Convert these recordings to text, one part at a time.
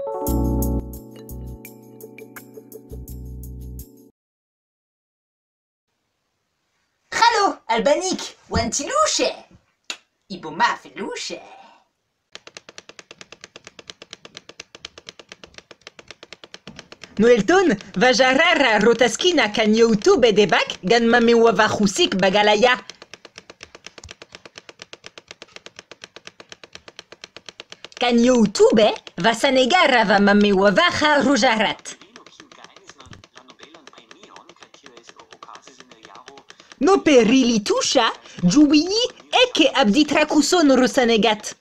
Hallo, Albanik, wanti luce? Iboma luce. Noelton, vajarara rotaskina kan YouTube debak gan mamewawa Va se negar da vam mi uvaha ružarat. No perili tuša, džubiji eke abdi trakuson rusanegat.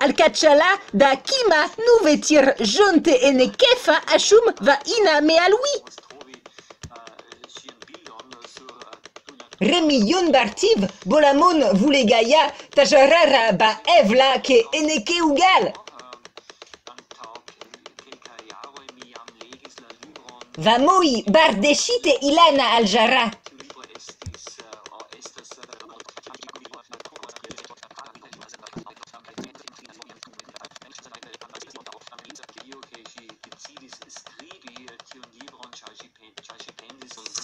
Alcachala da kima nuvetir jonte ene kefa ashum va ina me alui. Remi yon bartiv, bolamon voule gaia, tajarara ba evla ke eneke ugal. Va moi bardeshite ilana aljara.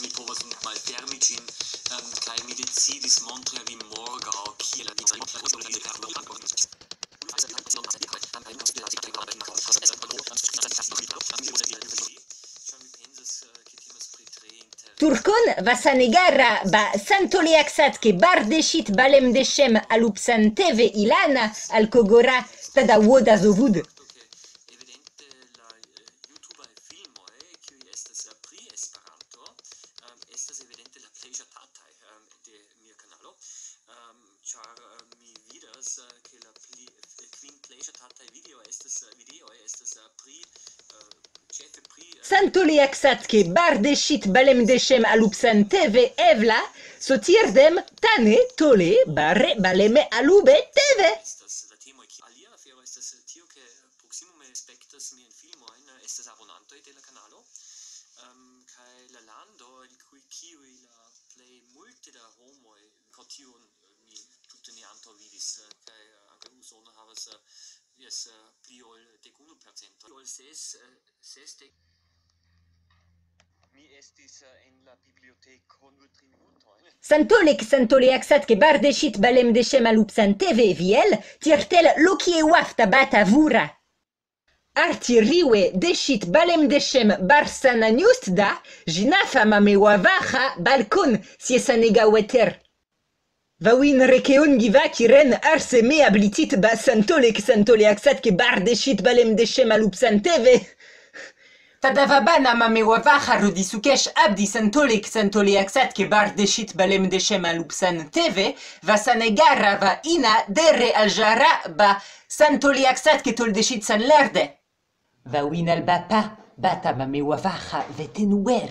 mi povas Turkon vasanegara ba santoliaksat ke bardeshit balem deshem alupsan teve ilana al kogora as che la pli eh, quin pleja tata video estas eh, video estas eh, pri ĉefe pri Santuli aksatke bardeshit balemdeshem alupsan tv evla sotirdem tane tole bare baleme alube tv alia afero estas tio ke proksimume spektas mian filmojn estas abonantoj de la kanalo um, ehm, kaj la lando el kiuj la plej multe da homoj kotion tion eh, mi tute ne antaŭvidis eh, kaj eh, ankaŭ Usono havas eh, jes eh, pli ol dekunu procento ol ses eh, sesdek mi estis eh, en la biblioteko nur tri minutojn Santolek santoliaksat ke bardeshit balem deshem alupsan teve viel tirtel lokie wafta bata vura. Arti riwe deshit balem deshem barsana njust da, jinafa mame wavaha balkon siesanega weter. Vawin rekeon givak iren ar semea blitit ba santolek santolek sat ke bar deshit balem deshem alup santeve. Tadavabana mamewavach arudisukesh abdi santolek santolek sat ke bar deshit balem deshem alup santeve vasanegara va ina derre aljara ba santolek sat ke tol deshit sanlerde. Vawin albapa bata mamewavacha vetenuer.